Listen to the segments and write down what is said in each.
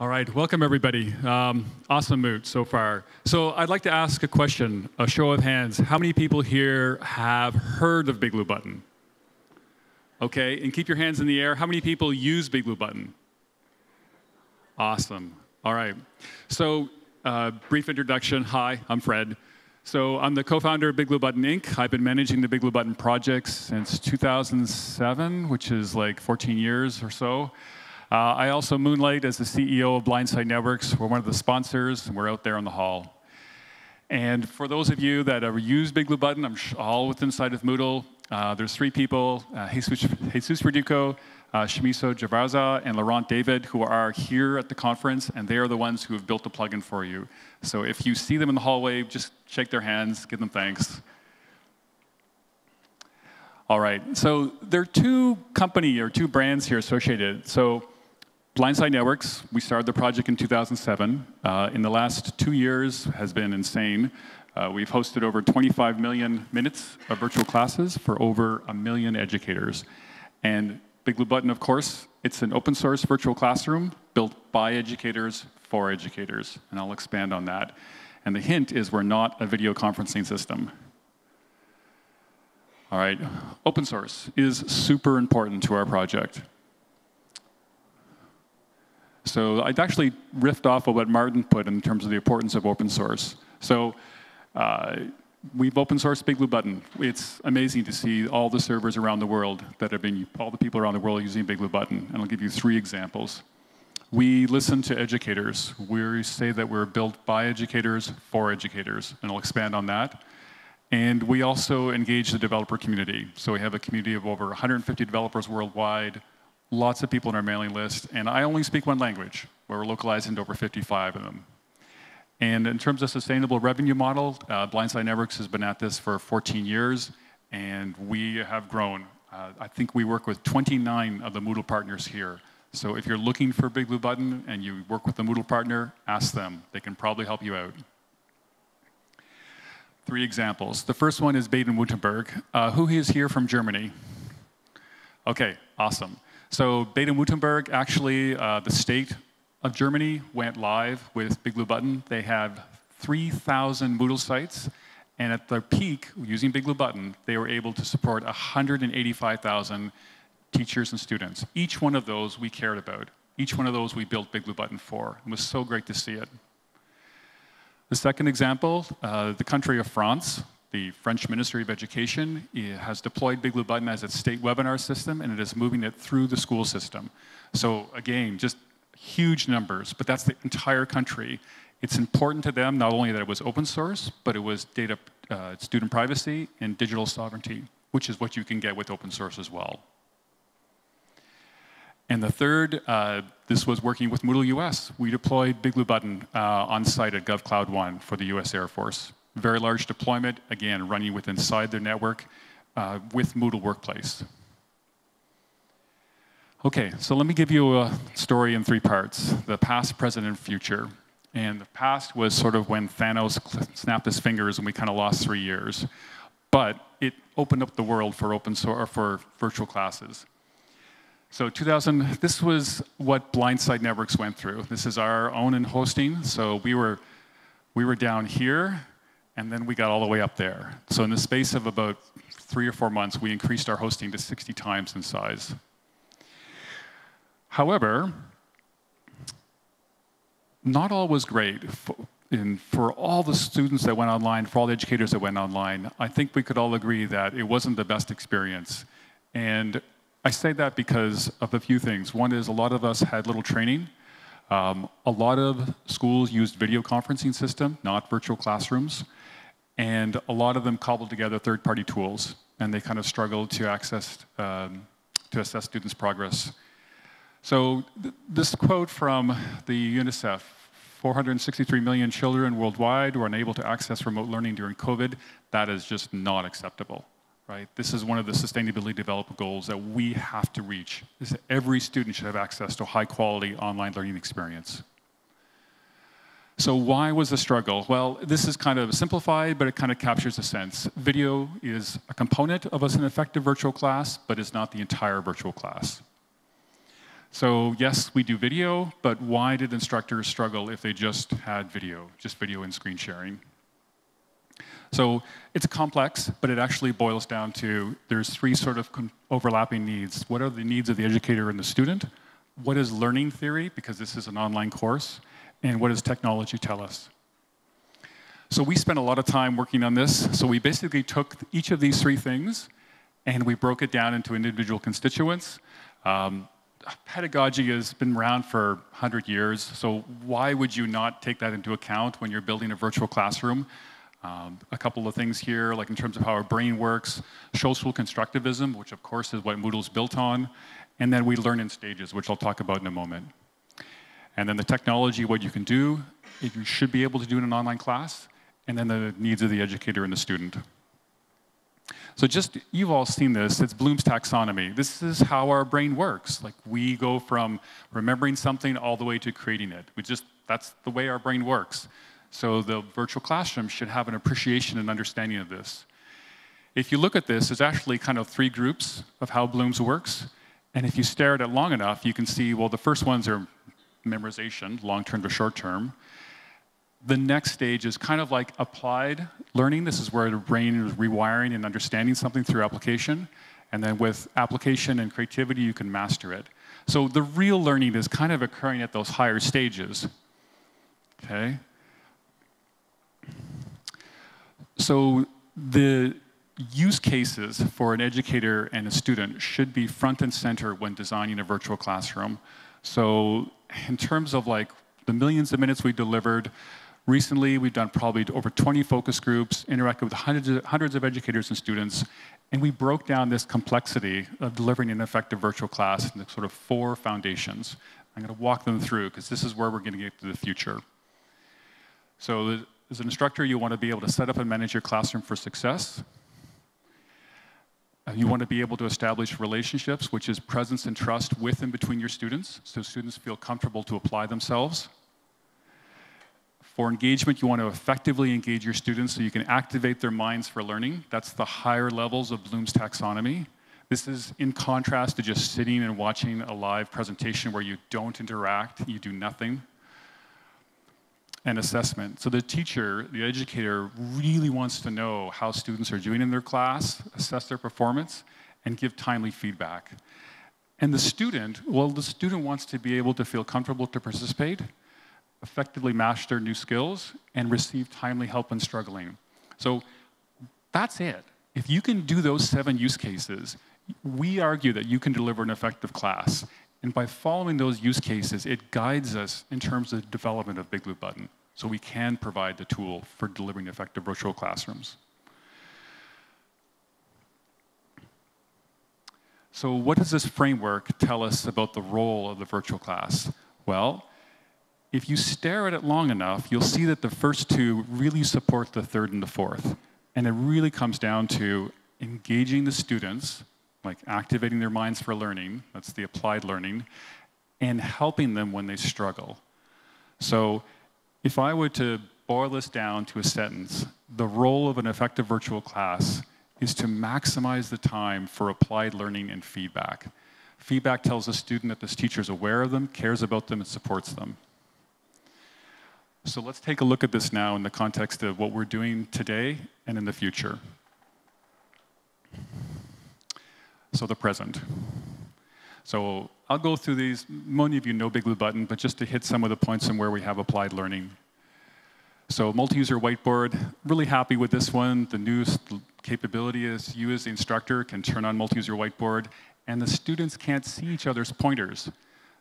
All right, welcome everybody. Um, awesome mood so far. So I'd like to ask a question, a show of hands. How many people here have heard of Big Blue Button? Okay, and keep your hands in the air. How many people use Big Blue Button? Awesome. All right. So, uh, brief introduction. Hi, I'm Fred. So, I'm the co founder of Big Blue Button Inc. I've been managing the Big Blue Button project since 2007, which is like 14 years or so. Uh, I also moonlight as the CEO of Blindside Networks. We're one of the sponsors, and we're out there in the hall. And for those of you that ever used Big Blue Button, I'm all within inside of Moodle. Uh, there's three people, uh, Jesus, Jesus Verdugo, uh, Shamiso Jaravaza, and Laurent David, who are here at the conference, and they are the ones who have built the plugin for you. So if you see them in the hallway, just shake their hands, give them thanks. All right, so there are two company or two brands here associated. So Blindside Networks, we started the project in 2007. Uh, in the last two years has been insane. Uh, we've hosted over 25 million minutes of virtual classes for over a million educators. And Big Blue Button, of course, it's an open source virtual classroom built by educators for educators. And I'll expand on that. And the hint is we're not a video conferencing system. All right, open source is super important to our project. So I'd actually riffed off of what Martin put in terms of the importance of open source. So uh, we've open sourced Big Blue Button. It's amazing to see all the servers around the world that have been, all the people around the world using Big Blue Button. And I'll give you three examples. We listen to educators. We say that we're built by educators for educators, and I'll expand on that. And we also engage the developer community. So we have a community of over 150 developers worldwide, lots of people on our mailing list, and I only speak one language. We're localized into over 55 of them. And in terms of sustainable revenue model, uh, Blindside Networks has been at this for 14 years, and we have grown. Uh, I think we work with 29 of the Moodle partners here. So if you're looking for Big Blue Button and you work with a Moodle partner, ask them. They can probably help you out. Three examples. The first one is Baden-Württemberg. Uh, who is here from Germany? Okay, awesome. So Baden-Württemberg, actually, uh, the state of Germany went live with Big Blue Button. They have 3,000 Moodle sites, and at their peak, using Big Blue Button, they were able to support 185,000 teachers and students. Each one of those we cared about. Each one of those we built Big Blue Button for. It was so great to see it. The second example, uh, the country of France, the French Ministry of Education has deployed Big Blue Button as its state webinar system, and it is moving it through the school system. So again, just huge numbers, but that's the entire country. It's important to them not only that it was open source, but it was data, uh, student privacy and digital sovereignty, which is what you can get with open source as well. And the third, uh, this was working with Moodle US. We deployed Big Blue Button uh, on site at GovCloud One for the US Air Force. Very large deployment, again, running with inside their network uh, with Moodle Workplace. Okay, so let me give you a story in three parts, the past, present, and future. And the past was sort of when Thanos snapped his fingers and we kind of lost three years. But it opened up the world for open source, for virtual classes. So 2000, this was what Blindside Networks went through. This is our own in hosting. So we were, we were down here, and then we got all the way up there. So in the space of about three or four months, we increased our hosting to 60 times in size. However, not all was great. And for all the students that went online, for all the educators that went online, I think we could all agree that it wasn't the best experience. And I say that because of a few things. One is a lot of us had little training. Um, a lot of schools used video conferencing system, not virtual classrooms and a lot of them cobbled together third-party tools, and they kind of struggled to access um, to assess students' progress. So th this quote from the UNICEF, 463 million children worldwide were unable to access remote learning during COVID. That is just not acceptable, right? This is one of the sustainability development goals that we have to reach. Is every student should have access to a high quality online learning experience. So why was the struggle? Well, this is kind of simplified, but it kind of captures the sense. Video is a component of us an effective virtual class, but it's not the entire virtual class. So yes, we do video, but why did instructors struggle if they just had video, just video and screen sharing? So it's complex, but it actually boils down to there's three sort of overlapping needs. What are the needs of the educator and the student? What is learning theory, because this is an online course? And what does technology tell us? So we spent a lot of time working on this. So we basically took each of these three things and we broke it down into individual constituents. Um, pedagogy has been around for 100 years, so why would you not take that into account when you're building a virtual classroom? Um, a couple of things here, like in terms of how our brain works, social constructivism, which of course is what Moodle's built on, and then we learn in stages, which I'll talk about in a moment. And then the technology, what you can do, you should be able to do in an online class, and then the needs of the educator and the student. So just, you've all seen this, it's Bloom's taxonomy. This is how our brain works. Like we go from remembering something all the way to creating it. We just, that's the way our brain works. So the virtual classroom should have an appreciation and understanding of this. If you look at this, there's actually kind of three groups of how Bloom's works. And if you stare at it long enough, you can see, well, the first ones are memorization, long-term to short-term. The next stage is kind of like applied learning. This is where the brain is rewiring and understanding something through application. And then with application and creativity, you can master it. So the real learning is kind of occurring at those higher stages. Okay? So the use cases for an educator and a student should be front and center when designing a virtual classroom. So in terms of like the millions of minutes we delivered, recently we've done probably over 20 focus groups, interacted with hundreds of, hundreds of educators and students, and we broke down this complexity of delivering an effective virtual class into sort of four foundations. I'm going to walk them through because this is where we're going to get to the future. So as an instructor, you want to be able to set up and manage your classroom for success. Uh, you want to be able to establish relationships, which is presence and trust with and between your students, so students feel comfortable to apply themselves. For engagement, you want to effectively engage your students so you can activate their minds for learning. That's the higher levels of Bloom's taxonomy. This is in contrast to just sitting and watching a live presentation where you don't interact, you do nothing and assessment. So the teacher, the educator, really wants to know how students are doing in their class, assess their performance, and give timely feedback. And the student, well, the student wants to be able to feel comfortable to participate, effectively master new skills, and receive timely help when struggling. So that's it. If you can do those seven use cases, we argue that you can deliver an effective class. And by following those use cases, it guides us in terms of development of Big Blue Button. So we can provide the tool for delivering effective virtual classrooms. So what does this framework tell us about the role of the virtual class? Well, if you stare at it long enough, you'll see that the first two really support the third and the fourth. And it really comes down to engaging the students like activating their minds for learning, that's the applied learning, and helping them when they struggle. So if I were to boil this down to a sentence, the role of an effective virtual class is to maximize the time for applied learning and feedback. Feedback tells a student that this teacher is aware of them, cares about them, and supports them. So let's take a look at this now in the context of what we're doing today and in the future. So the present. So I'll go through these. Many of you know Big Blue Button, but just to hit some of the points and where we have applied learning. So multi-user whiteboard, really happy with this one. The newest capability is you as the instructor can turn on multi-user whiteboard and the students can't see each other's pointers.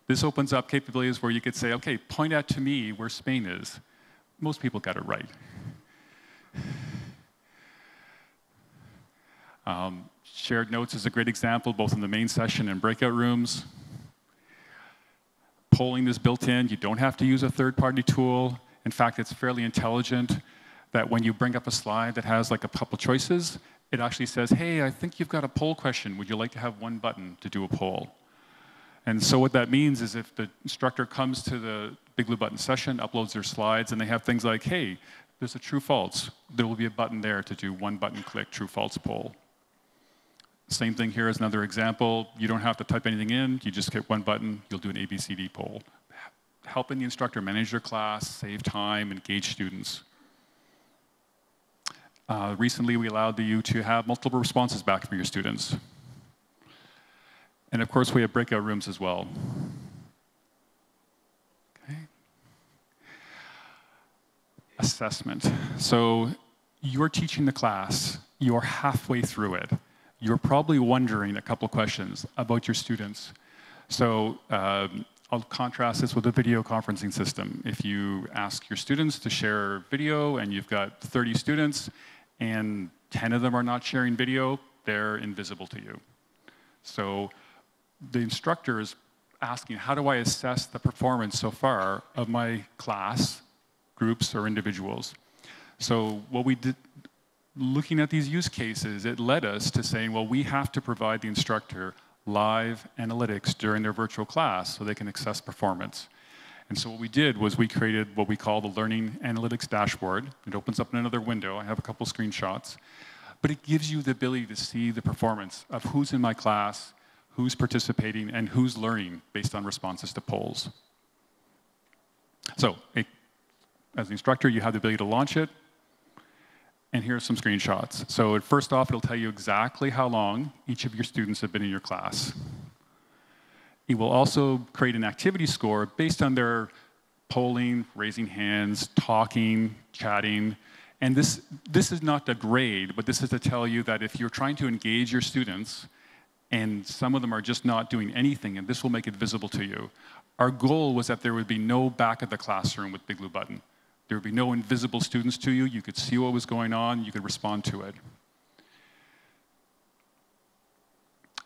This opens up capabilities where you could say, okay, point out to me where Spain is. Most people got it right. Um, Shared notes is a great example, both in the main session and breakout rooms. Polling is built in. You don't have to use a third-party tool. In fact, it's fairly intelligent that when you bring up a slide that has like a couple choices, it actually says, hey, I think you've got a poll question. Would you like to have one button to do a poll? And so what that means is if the instructor comes to the Big Blue Button session, uploads their slides, and they have things like, hey, there's a true false, there will be a button there to do one button click true false poll. Same thing here as another example. You don't have to type anything in. You just hit one button. You'll do an ABCD poll. Helping the instructor manage their class, save time, engage students. Uh, recently, we allowed you to have multiple responses back from your students. And of course, we have breakout rooms as well. Okay. Assessment. So you're teaching the class, you're halfway through it. You're probably wondering a couple questions about your students. So um, I'll contrast this with a video conferencing system. If you ask your students to share video and you've got 30 students and 10 of them are not sharing video, they're invisible to you. So the instructor is asking, how do I assess the performance so far of my class, groups, or individuals? So what we did, looking at these use cases, it led us to saying, well, we have to provide the instructor live analytics during their virtual class so they can assess performance. And so what we did was we created what we call the Learning Analytics Dashboard. It opens up in another window. I have a couple screenshots. But it gives you the ability to see the performance of who's in my class, who's participating, and who's learning based on responses to polls. So it, as an instructor, you have the ability to launch it. And here are some screenshots. So first off, it'll tell you exactly how long each of your students have been in your class. It will also create an activity score based on their polling, raising hands, talking, chatting. And this, this is not a grade, but this is to tell you that if you're trying to engage your students and some of them are just not doing anything, and this will make it visible to you. Our goal was that there would be no back of the classroom with Big Blue Button. There would be no invisible students to you. You could see what was going on, you could respond to it.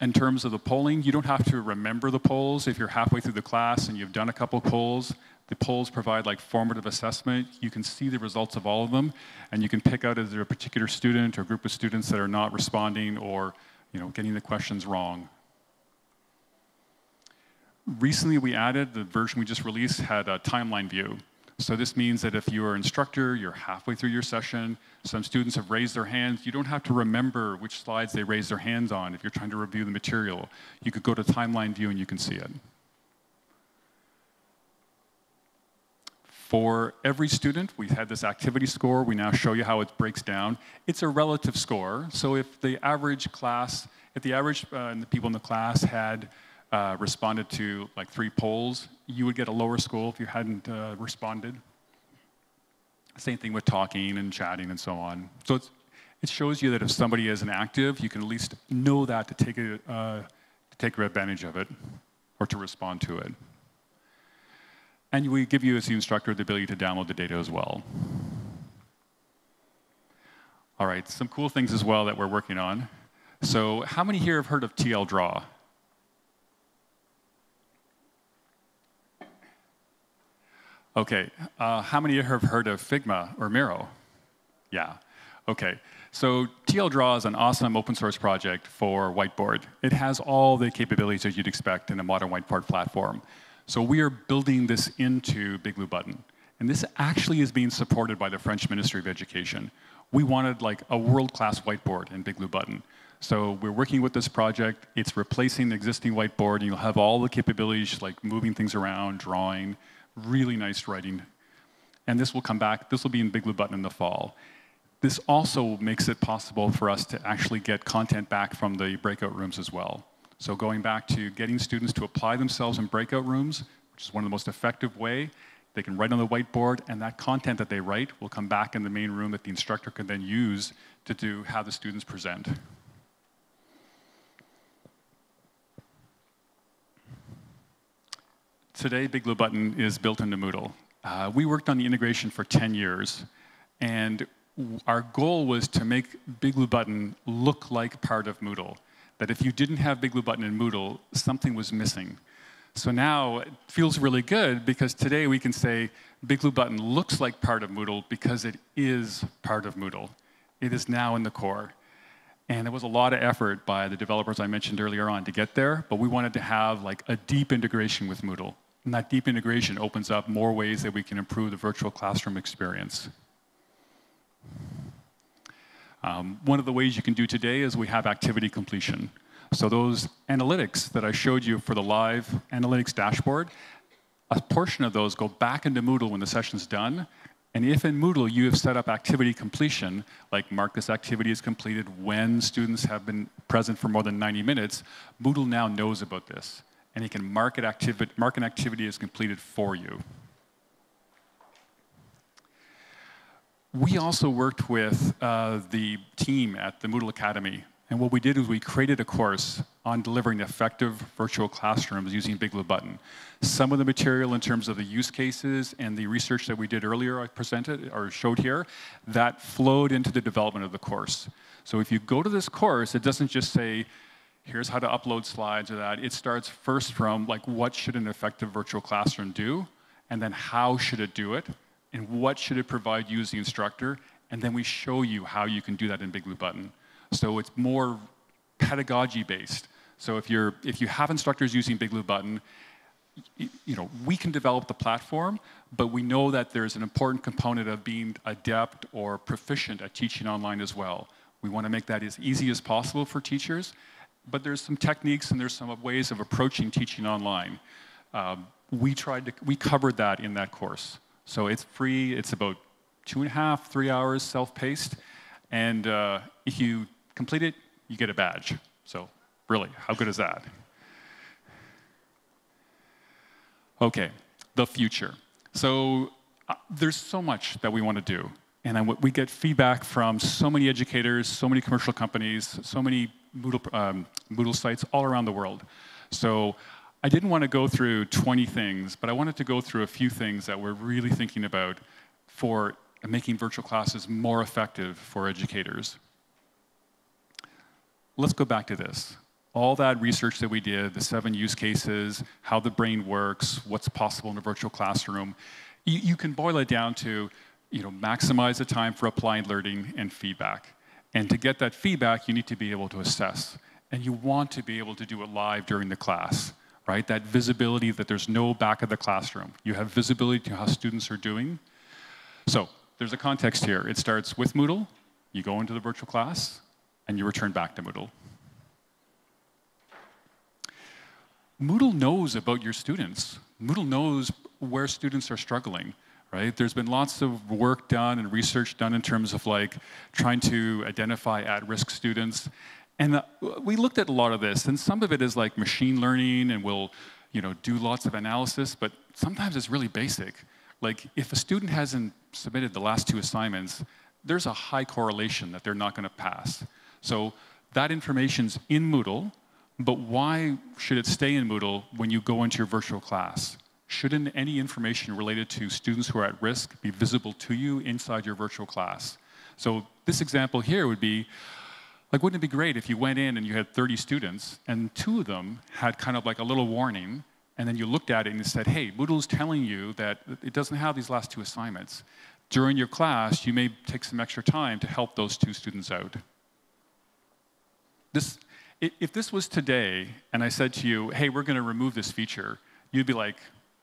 in terms of the polling, you don't have to remember the polls. If you're halfway through the class and you've done a couple polls, the polls provide like formative assessment. You can see the results of all of them, and you can pick out is there a particular student or group of students that are not responding or you know, getting the questions wrong. Recently, we added, the version we just released had a timeline view. So this means that if you're an instructor, you're halfway through your session, some students have raised their hands, you don't have to remember which slides they raised their hands on if you're trying to review the material. You could go to timeline view and you can see it. For every student, we've had this activity score. We now show you how it breaks down. It's a relative score. So if the average class, if the average uh, the people in the class had uh, responded to like three polls, you would get a lower score if you hadn't uh, responded. Same thing with talking and chatting and so on. So it shows you that if somebody is inactive, you can at least know that to take, a, uh, to take advantage of it or to respond to it. And we give you as the instructor the ability to download the data as well. All right, some cool things as well that we're working on. So how many here have heard of TL Draw? Okay, uh, how many of you have heard of Figma or Miro? Yeah, okay. So TL Draw is an awesome open source project for whiteboard. It has all the capabilities that you'd expect in a modern whiteboard platform. So we are building this into Big Blue Button. And this actually is being supported by the French Ministry of Education. We wanted like a world-class whiteboard in Big Blue Button. So we're working with this project. It's replacing the existing whiteboard, and you'll have all the capabilities like moving things around, drawing, really nice writing. And this will come back, this will be in Big Blue Button in the fall. This also makes it possible for us to actually get content back from the breakout rooms as well. So going back to getting students to apply themselves in breakout rooms, which is one of the most effective way, they can write on the whiteboard, and that content that they write will come back in the main room that the instructor can then use to do how the students present. Today, Big Blue Button is built into Moodle. Uh, we worked on the integration for 10 years, and our goal was to make Big Blue Button look like part of Moodle. That if you didn't have Big Blue Button in Moodle, something was missing. So now it feels really good because today we can say Big Blue Button looks like part of Moodle because it is part of Moodle. It is now in the core. And there was a lot of effort by the developers I mentioned earlier on to get there, but we wanted to have like a deep integration with Moodle. And that deep integration opens up more ways that we can improve the virtual classroom experience. Um, one of the ways you can do today is we have activity completion. So those analytics that I showed you for the live analytics dashboard, a portion of those go back into Moodle when the session's done. And if in Moodle you have set up activity completion, like mark this activity is completed when students have been present for more than 90 minutes, Moodle now knows about this. And he can mark, it activi mark an activity as completed for you. We also worked with uh, the team at the Moodle Academy and what we did is we created a course on delivering effective virtual classrooms using Big Blue Button. Some of the material in terms of the use cases and the research that we did earlier I presented or showed here, that flowed into the development of the course. So if you go to this course, it doesn't just say, here's how to upload slides or that. It starts first from like what should an effective virtual classroom do, and then how should it do it, and what should it provide you as the instructor, and then we show you how you can do that in Big Blue Button. So it's more pedagogy based. So if, you're, if you have instructors using Big Blue Button, you know, we can develop the platform, but we know that there's an important component of being adept or proficient at teaching online as well. We want to make that as easy as possible for teachers, but there's some techniques and there's some ways of approaching teaching online. Um, we tried to, we covered that in that course. So it's free, it's about two and a half, three hours self-paced, and uh, if you complete it, you get a badge. So really, how good is that? Okay, the future. So uh, there's so much that we want to do. And we get feedback from so many educators, so many commercial companies, so many Moodle, um, Moodle sites all around the world. So I didn't want to go through 20 things, but I wanted to go through a few things that we're really thinking about for making virtual classes more effective for educators let's go back to this. All that research that we did, the seven use cases, how the brain works, what's possible in a virtual classroom, you, you can boil it down to you know, maximize the time for applied learning and feedback. And to get that feedback, you need to be able to assess. And you want to be able to do it live during the class, right? That visibility that there's no back of the classroom. You have visibility to how students are doing. So there's a context here. It starts with Moodle. You go into the virtual class and you return back to Moodle. Moodle knows about your students. Moodle knows where students are struggling, right? There's been lots of work done and research done in terms of like trying to identify at-risk students. And uh, we looked at a lot of this, and some of it is like machine learning, and we'll you know, do lots of analysis, but sometimes it's really basic. Like if a student hasn't submitted the last two assignments, there's a high correlation that they're not going to pass. So that information's in Moodle, but why should it stay in Moodle when you go into your virtual class? Shouldn't any information related to students who are at risk be visible to you inside your virtual class? So this example here would be, like, wouldn't it be great if you went in and you had 30 students and two of them had kind of like a little warning and then you looked at it and you said, hey, Moodle's telling you that it doesn't have these last two assignments. During your class, you may take some extra time to help those two students out. This, if this was today and I said to you, hey, we're going to remove this feature, you'd be like,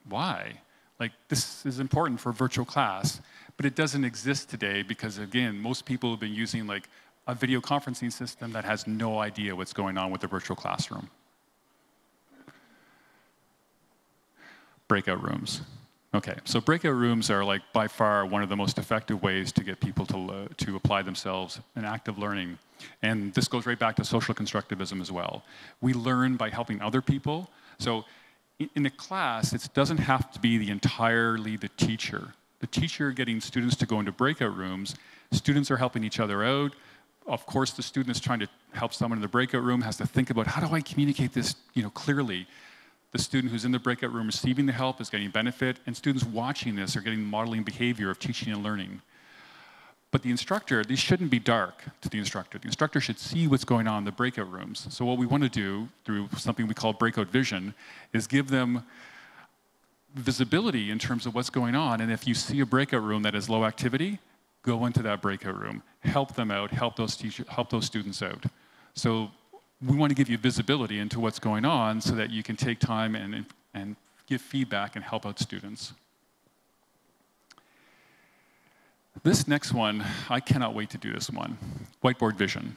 why? Like, this is important for virtual class, but it doesn't exist today because, again, most people have been using like a video conferencing system that has no idea what's going on with the virtual classroom. Breakout rooms. Okay, so breakout rooms are like by far one of the most effective ways to get people to, to apply themselves in active learning. And this goes right back to social constructivism as well. We learn by helping other people. So in a class, it doesn't have to be the entirely the teacher. The teacher getting students to go into breakout rooms, students are helping each other out. Of course, the student is trying to help someone in the breakout room, has to think about how do I communicate this you know, clearly the student who's in the breakout room receiving the help is getting benefit, and students watching this are getting modeling behavior of teaching and learning. But the instructor, these shouldn't be dark to the instructor. The instructor should see what's going on in the breakout rooms. So what we want to do through something we call breakout vision is give them visibility in terms of what's going on. And if you see a breakout room that is low activity, go into that breakout room, help them out, help those, teachers, help those students out. So we want to give you visibility into what's going on so that you can take time and, and give feedback and help out students. This next one, I cannot wait to do this one. Whiteboard vision.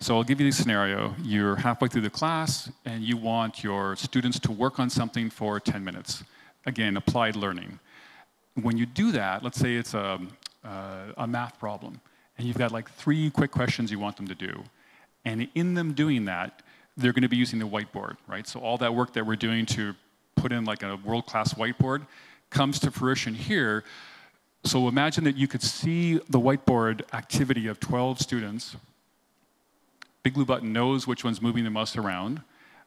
So I'll give you the scenario. You're halfway through the class and you want your students to work on something for 10 minutes. Again, applied learning. When you do that, let's say it's a, uh, a math problem, and you've got like three quick questions you want them to do. And in them doing that, they're going to be using the whiteboard, right? So all that work that we're doing to put in like a world-class whiteboard comes to fruition here. So imagine that you could see the whiteboard activity of 12 students. Big Blue Button knows which one's moving the most around.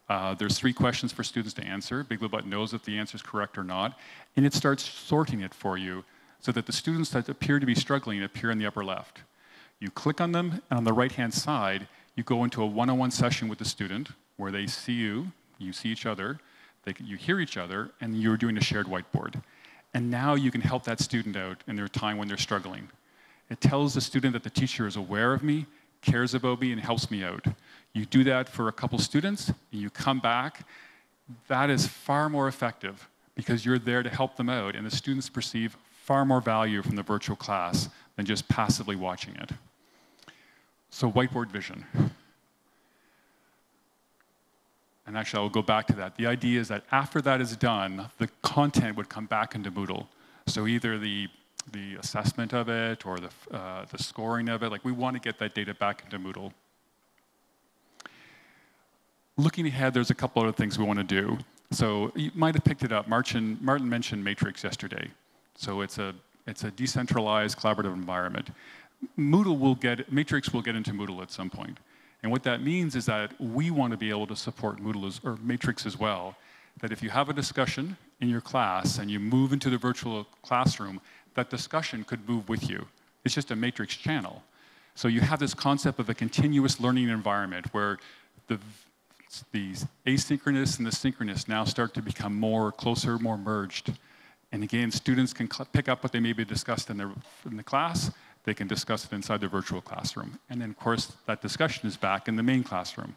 Uh, there's three questions for students to answer. Big Blue Button knows if the answer is correct or not. And it starts sorting it for you so that the students that appear to be struggling appear in the upper left. You click on them, and on the right-hand side, you go into a one-on-one session with the student where they see you, you see each other, they, you hear each other, and you're doing a shared whiteboard. And now you can help that student out in their time when they're struggling. It tells the student that the teacher is aware of me, cares about me, and helps me out. You do that for a couple students, and you come back. That is far more effective because you're there to help them out, and the students perceive far more value from the virtual class than just passively watching it. So whiteboard vision. And actually, I'll go back to that. The idea is that after that is done, the content would come back into Moodle. So either the, the assessment of it or the, uh, the scoring of it, like we want to get that data back into Moodle. Looking ahead, there's a couple other things we want to do. So you might have picked it up. Martin, Martin mentioned Matrix yesterday. So it's a, it's a decentralized collaborative environment. Moodle will get, Matrix will get into Moodle at some point. And what that means is that we want to be able to support Moodle or Matrix as well. That if you have a discussion in your class and you move into the virtual classroom, that discussion could move with you. It's just a Matrix channel. So you have this concept of a continuous learning environment where the, the asynchronous and the synchronous now start to become more closer, more merged. And again, students can pick up what they maybe discussed in, their, in the class they can discuss it inside the virtual classroom. And then, of course, that discussion is back in the main classroom.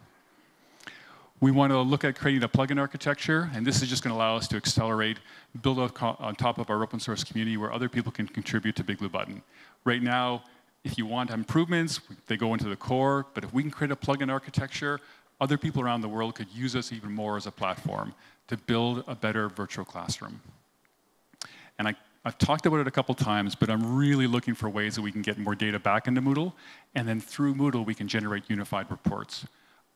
We want to look at creating a plugin architecture, and this is just going to allow us to accelerate, build on top of our open source community where other people can contribute to Big Blue Button. Right now, if you want improvements, they go into the core, but if we can create a plugin architecture, other people around the world could use us even more as a platform to build a better virtual classroom. And I I've talked about it a couple times, but I'm really looking for ways that we can get more data back into Moodle, and then through Moodle, we can generate unified reports.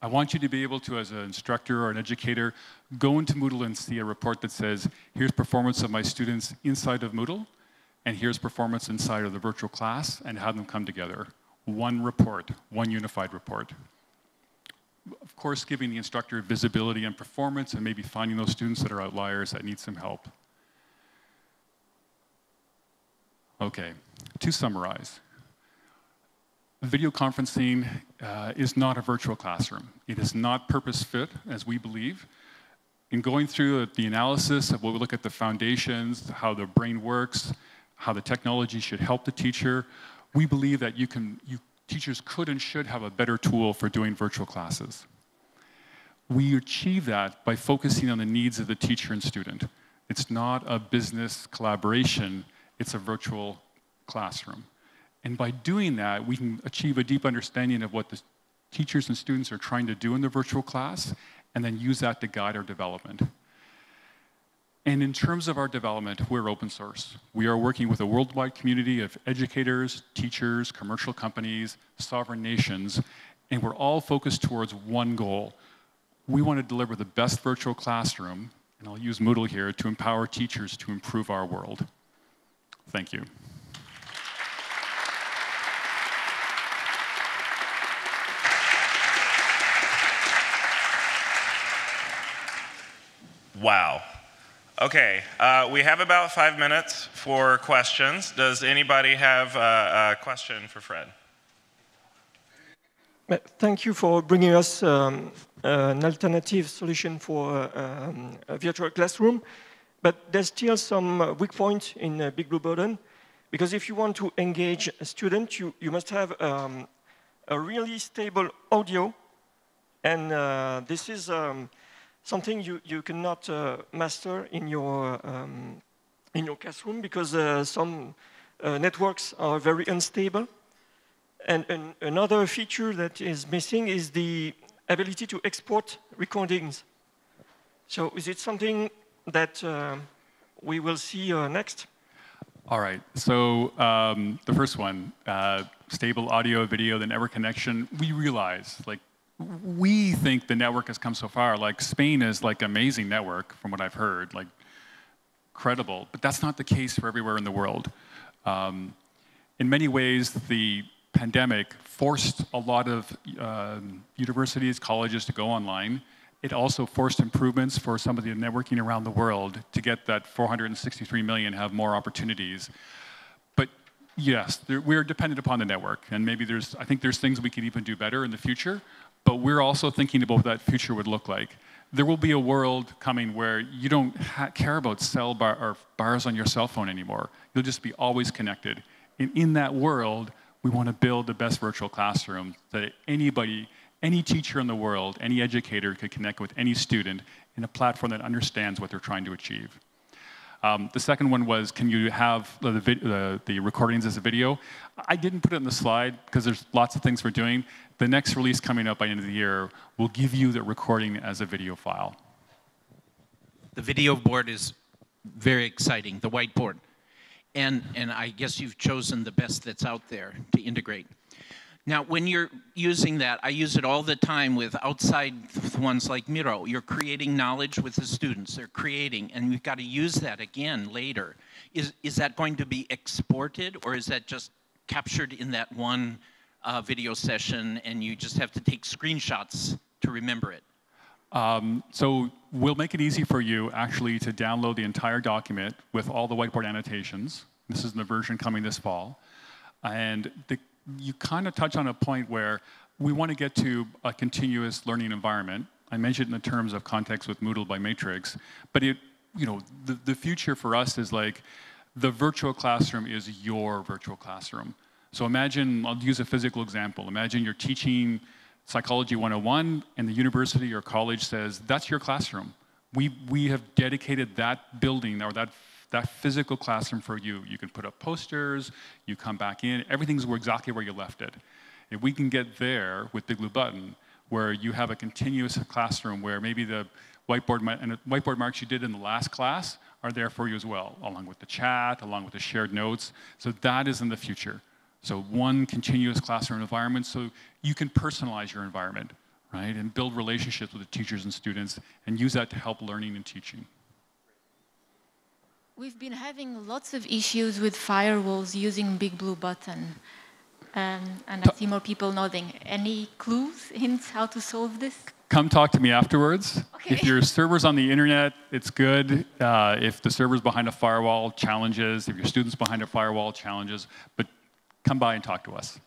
I want you to be able to, as an instructor or an educator, go into Moodle and see a report that says, here's performance of my students inside of Moodle, and here's performance inside of the virtual class, and have them come together. One report, one unified report. Of course, giving the instructor visibility and performance, and maybe finding those students that are outliers that need some help. Okay, to summarize, video conferencing uh, is not a virtual classroom. It is not purpose fit, as we believe. In going through the analysis of what we look at the foundations, how the brain works, how the technology should help the teacher, we believe that you can, you, teachers could and should have a better tool for doing virtual classes. We achieve that by focusing on the needs of the teacher and student. It's not a business collaboration it's a virtual classroom. And by doing that, we can achieve a deep understanding of what the teachers and students are trying to do in the virtual class, and then use that to guide our development. And in terms of our development, we're open source. We are working with a worldwide community of educators, teachers, commercial companies, sovereign nations, and we're all focused towards one goal. We want to deliver the best virtual classroom, and I'll use Moodle here, to empower teachers to improve our world. Thank you. Wow. Okay, uh, we have about five minutes for questions. Does anybody have a, a question for Fred? Thank you for bringing us um, an alternative solution for um, a virtual classroom. But there's still some uh, weak point in uh, Big Blue Button, because if you want to engage a student, you, you must have um, a really stable audio, and uh, this is um, something you, you cannot uh, master in your, um, in your classroom, because uh, some uh, networks are very unstable. And an, another feature that is missing is the ability to export recordings. So is it something that uh, we will see uh, next? All right. So um, the first one, uh, stable audio, video, the network connection. We realize, like, we think the network has come so far. Like Spain is like amazing network, from what I've heard, like credible. But that's not the case for everywhere in the world. Um, in many ways, the pandemic forced a lot of um, universities, colleges to go online. It also forced improvements for some of the networking around the world to get that 463 million have more opportunities. But yes, we're dependent upon the network, and maybe there's, I think there's things we could even do better in the future, but we're also thinking about what that future would look like. There will be a world coming where you don't care about cell bar or bars on your cell phone anymore. You'll just be always connected. And in that world, we want to build the best virtual classroom that anybody, any teacher in the world, any educator could connect with any student in a platform that understands what they're trying to achieve. Um, the second one was, can you have the, the, the, recordings as a video? I didn't put it in the slide because there's lots of things we're doing. The next release coming up by the end of the year will give you the recording as a video file. The video board is very exciting, the whiteboard. And, and I guess you've chosen the best that's out there to integrate. Now, when you're using that, I use it all the time with outside ones like Miro. You're creating knowledge with the students. They're creating, and we've got to use that again later. Is, is that going to be exported, or is that just captured in that one uh, video session, and you just have to take screenshots to remember it? Um, so we'll make it easy for you actually to download the entire document with all the whiteboard annotations. This is the version coming this fall. And the, you kind of touch on a point where we want to get to a continuous learning environment. I mentioned in the terms of context with Moodle by Matrix, but it, you know, the, the future for us is like the virtual classroom is your virtual classroom. So imagine, I'll use a physical example. Imagine you're teaching Psychology 101 and the university or college says, that's your classroom. We, we have dedicated that building or that, that physical classroom for you. You can put up posters, you come back in, everything's exactly where you left it. If we can get there with Big Blue Button, where you have a continuous classroom where maybe the whiteboard, and the whiteboard marks you did in the last class are there for you as well, along with the chat, along with the shared notes. So that is in the future. So one continuous classroom environment so you can personalize your environment, right? And build relationships with the teachers and students and use that to help learning and teaching. We've been having lots of issues with firewalls using Big Blue Button. Um, and I see more people nodding. Any clues, hints how to solve this? Come talk to me afterwards. Okay. If your server's on the internet, it's good. Uh, if the server's behind a firewall, challenges. If your student's behind a firewall, challenges. But come by and talk to us.